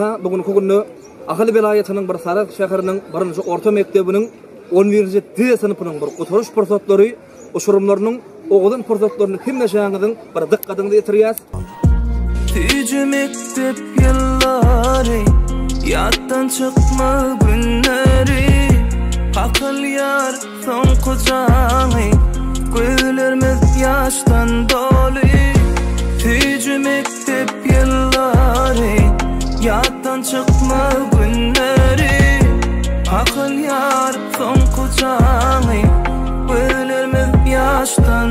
Aha bugün kugünni Ahali vilayetinin bir Sarat şäheriniň birinji orta mektebiniň 11-nji D sınıfynyň bir oturuş pursatları, uçurumlarynyň oğulun pursatlaryny kim näşäňiziň bir dikkatiniňi ýetirýäs. Tücü mektep yılları Yattan çıkma günleri Kakıl yar son kucağı Gözlerimiz yaştan dolu Yattan çıkma günleri Akıl yar son kucağını Bölür mü yaştan?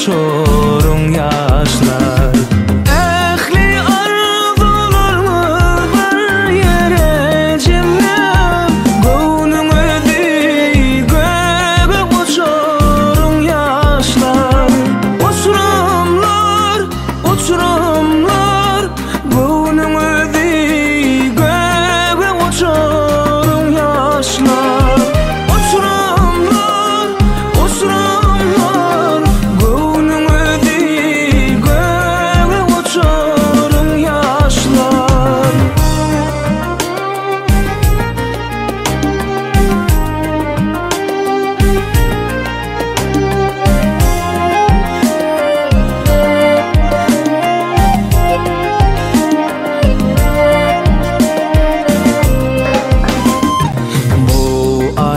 mucho.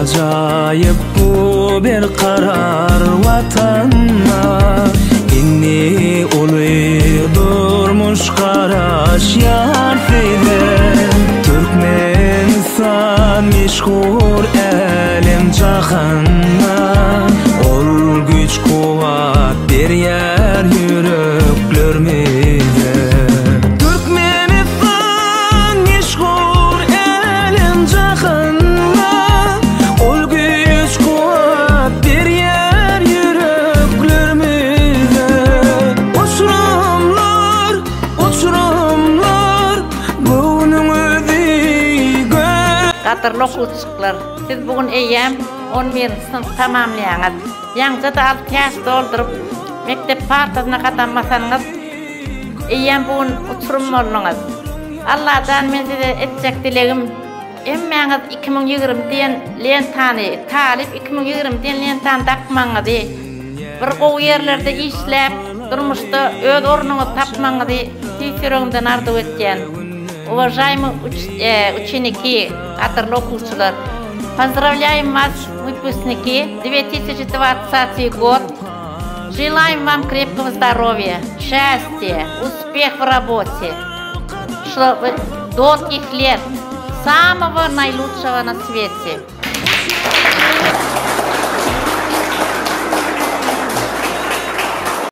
Acayip bu bir karar vatanna İnni ulu durmuş karaş yar feyde Türkmenistan meşhur elim cahanna Batarlı okuçuklar, siz bugün eyyem 11 sınıf tamamlayanız. Yanca da 6 yaş doldurup, mektep partasına katanmasanız, eyyem bugün uçurum olunuz. Allah'tan men size etcek dilegim, emmeňiz 2020 diýen lentany, talip 2020 diýen lentany takmaňyzy. Bir gowy ýerlerde işläp, durmuşda öz ornuňy tapmaňyzy, tiýsürüňden arzuw etýän. Уважаемые уч- э, ученики, кадрлы окуучулар, поздравляем вас, выпускники, 2020 год. Желаем вам крепкого здоровья, счастья, успех в работе, чтобы долгих лет, самого наилучшего на свете.